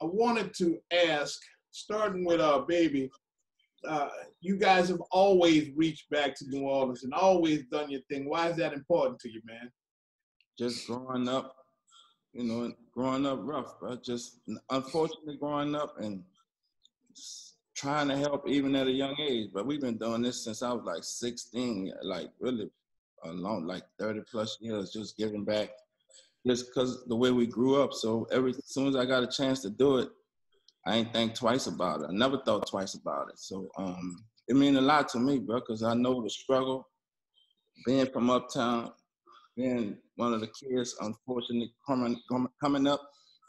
I wanted to ask, starting with our uh, baby, uh, you guys have always reached back to New Orleans and always done your thing. Why is that important to you, man? Just growing up, you know, growing up rough, but just unfortunately growing up and trying to help even at a young age. But we've been doing this since I was like 16, like really a long, like 30 plus years, just giving back, just because the way we grew up. So every as soon as I got a chance to do it, I ain't think twice about it. I never thought twice about it. So um, it mean a lot to me, bro, because I know the struggle. Being from uptown, being one of the kids, unfortunately coming coming up.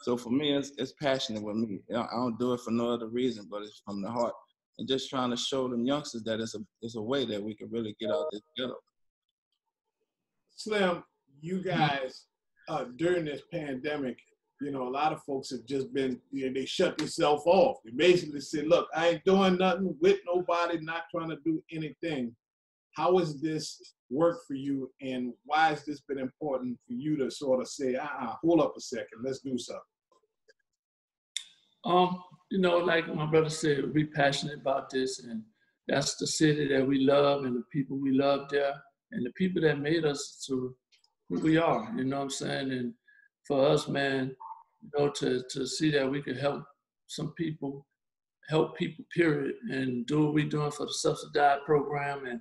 So for me, it's, it's passionate with me. I don't do it for no other reason, but it's from the heart, and just trying to show them youngsters that it's a it's a way that we can really get out this ghetto. Slim, you guys uh, during this pandemic you know, a lot of folks have just been, you know, they shut themselves off. They basically said, look, I ain't doing nothing with nobody, not trying to do anything. How has this worked for you and why has this been important for you to sort of say, uh-uh, hold up a second, let's do something? Um, you know, like my brother said, be passionate about this and that's the city that we love and the people we love there and the people that made us to who we are, you know what I'm saying? And for us, man, you know, to, to see that we can help some people, help people, period, and do what we're doing for the subsidized program. And,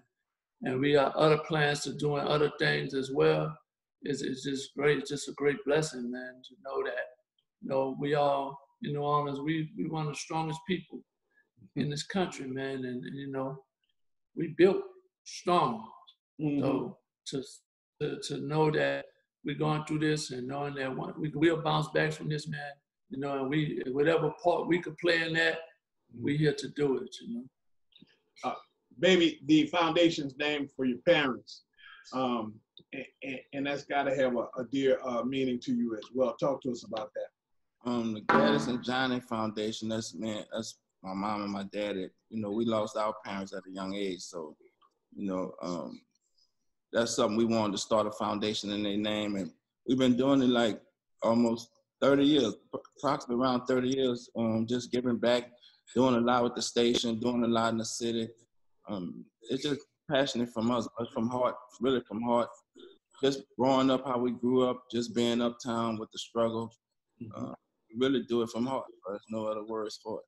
and we got other plans to doing other things as well. It's, it's just great. It's just a great blessing, man, to know that, you know, we all, in New Orleans, we, we one of the strongest people in this country, man. And, and you know, we built strong. Mm-hmm. So to, to, to know that we're going through this and knowing that one, we will bounce back from this, man. You know, and we whatever part we could play in that, we're here to do it. You know. Uh, baby, the foundation's named for your parents, um, and, and, that's got to have a, a dear uh, meaning to you as well. Talk to us about that. Um, the Gladys and Johnny Foundation. That's man. That's my mom and my dad. It, you know, we lost our parents at a young age, so you know, um, that's something we wanted to start a foundation in their name, and we've been doing it like almost 30 years, approximately around 30 years, um, just giving back, doing a lot with the station, doing a lot in the city. Um, it's just passionate from us, but from heart, really from heart. Just growing up how we grew up, just being uptown with the struggle. Uh, really do it from heart. There's no other words for it.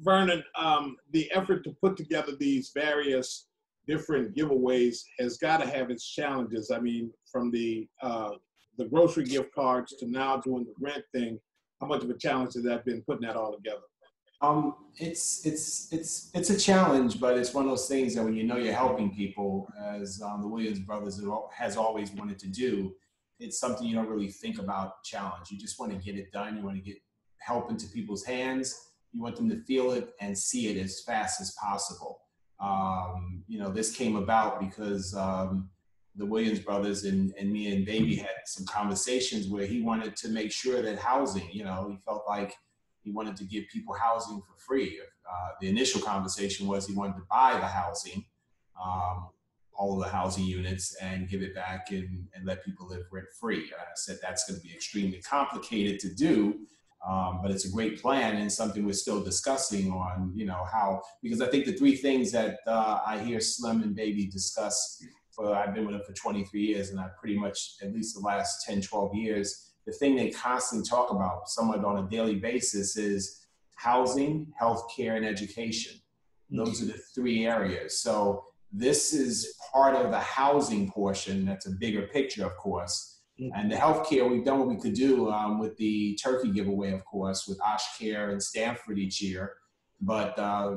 Vernon, um, the effort to put together these various different giveaways has got to have its challenges. I mean, from the uh, the grocery gift cards to now doing the rent thing, how much of a challenge has that been putting that all together? Um, it's it's it's it's a challenge, but it's one of those things that when you know you're helping people, as um, the Williams brothers has always wanted to do, it's something you don't really think about challenge. You just want to get it done. You want to get help into people's hands. You want them to feel it and see it as fast as possible. Um, you know, this came about because um, the Williams brothers and, and me and Baby had some conversations where he wanted to make sure that housing, you know, he felt like he wanted to give people housing for free. Uh, the initial conversation was he wanted to buy the housing, um, all of the housing units, and give it back and, and let people live rent free. I said that's going to be extremely complicated to do um, but it's a great plan and something we're still discussing on, you know, how, because I think the three things that uh, I hear Slim and Baby discuss for, I've been with them for 23 years and I pretty much, at least the last 10, 12 years, the thing they constantly talk about somewhat on a daily basis is housing, healthcare, and education. Those are the three areas. So this is part of the housing portion. That's a bigger picture, of course. And the healthcare, we've done what we could do um, with the turkey giveaway, of course, with Osh Care and Stanford each year. But uh,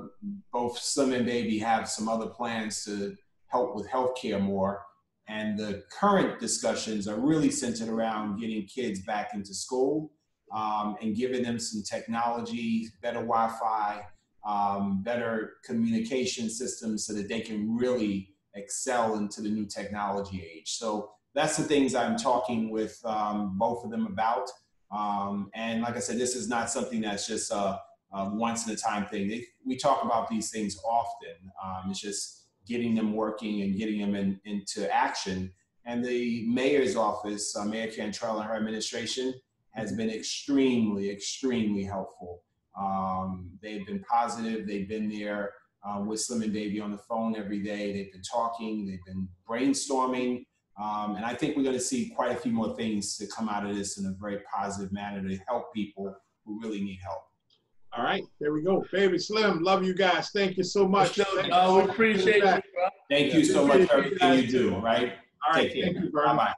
both Slim and Baby have some other plans to help with healthcare more. And the current discussions are really centered around getting kids back into school um, and giving them some technology, better Wi Fi, um, better communication systems so that they can really excel into the new technology age. So that's the things I'm talking with um, both of them about. Um, and like I said, this is not something that's just a, a once in a time thing. They, we talk about these things often. Um, it's just getting them working and getting them in, into action. And the mayor's office, uh, Mayor Cantrell and her administration, has been extremely, extremely helpful. Um, they've been positive. They've been there uh, with Slim and Baby on the phone every day. They've been talking. They've been brainstorming. Um, and I think we're going to see quite a few more things to come out of this in a very positive manner to help people who really need help. All right, there we go. Baby Slim, love you guys. Thank you so much. No, we appreciate you, bro. Thank you so much for everything you do, right? All right, Take care. thank you very Bye-bye. much.